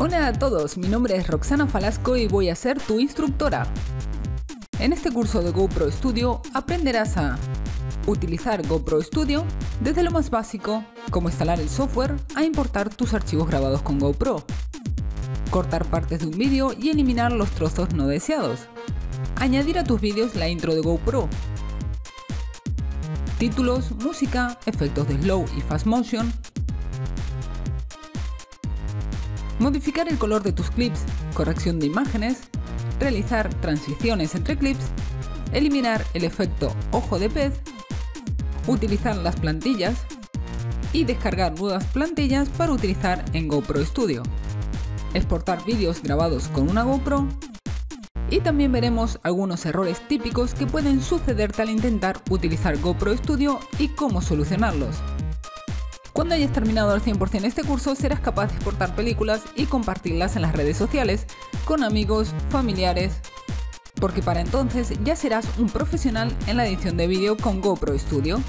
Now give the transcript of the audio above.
Hola a todos, mi nombre es Roxana Falasco y voy a ser tu instructora. En este curso de GoPro Studio aprenderás a utilizar GoPro Studio desde lo más básico, como instalar el software, a importar tus archivos grabados con GoPro, cortar partes de un vídeo y eliminar los trozos no deseados, añadir a tus vídeos la intro de GoPro, títulos, música, efectos de slow y fast motion, modificar el color de tus clips, corrección de imágenes, realizar transiciones entre clips, eliminar el efecto ojo de pez, utilizar las plantillas y descargar nuevas plantillas para utilizar en GoPro Studio, exportar vídeos grabados con una GoPro y también veremos algunos errores típicos que pueden sucederte al intentar utilizar GoPro Studio y cómo solucionarlos. Cuando hayas terminado al 100% este curso serás capaz de exportar películas y compartirlas en las redes sociales con amigos, familiares, porque para entonces ya serás un profesional en la edición de vídeo con GoPro Studio.